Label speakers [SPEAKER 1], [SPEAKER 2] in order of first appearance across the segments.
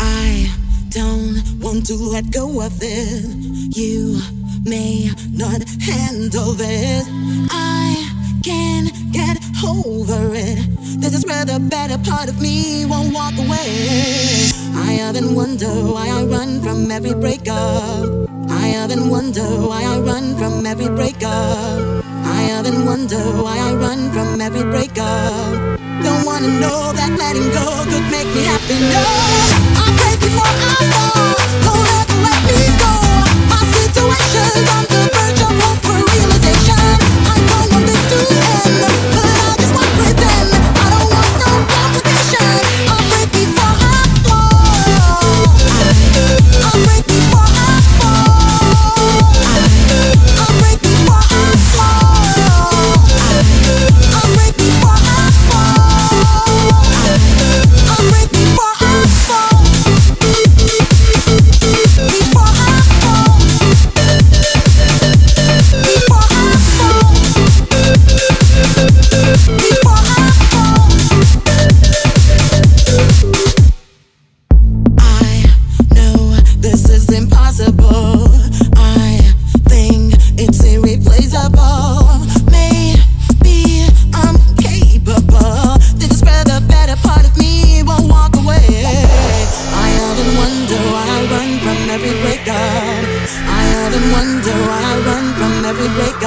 [SPEAKER 1] I don't want to let go of this. You may not handle this. I can't get over it. This is where the better part of me won't walk away. I often wonder why I run from every breakup. I often wonder why I run from every breakup. I often wonder why I run from every breakup. Don't wanna know that letting go could make me happy. No, I pray before I fall.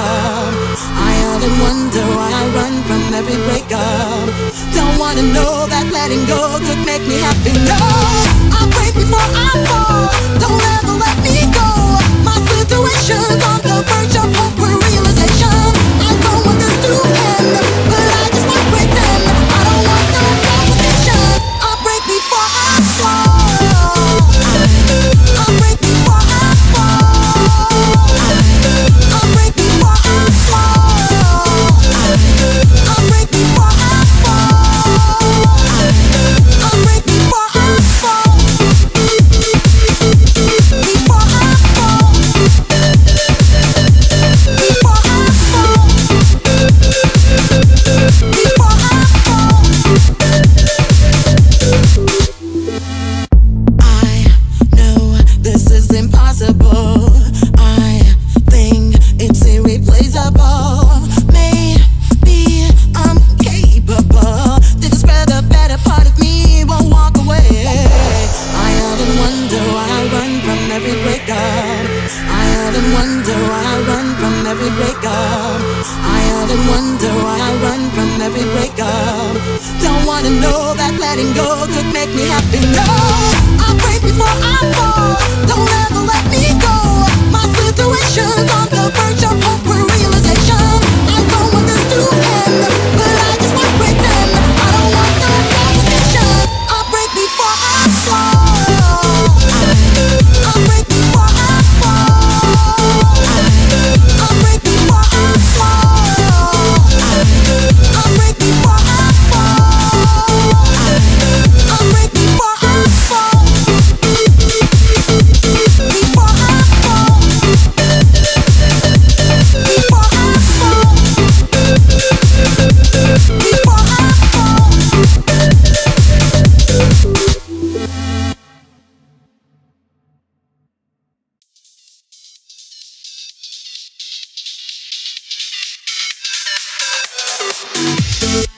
[SPEAKER 1] Breakup. I often wonder why I run from every breakup. Don't wanna know that letting go could make me happy. No, I break before I fall. Don't ever let me go. Why I run from every breakup. I often wonder why I run from every breakup. I often wonder why I run from every breakup. Don't wanna know that letting go could make me happy. No, I break before I fall. Peace.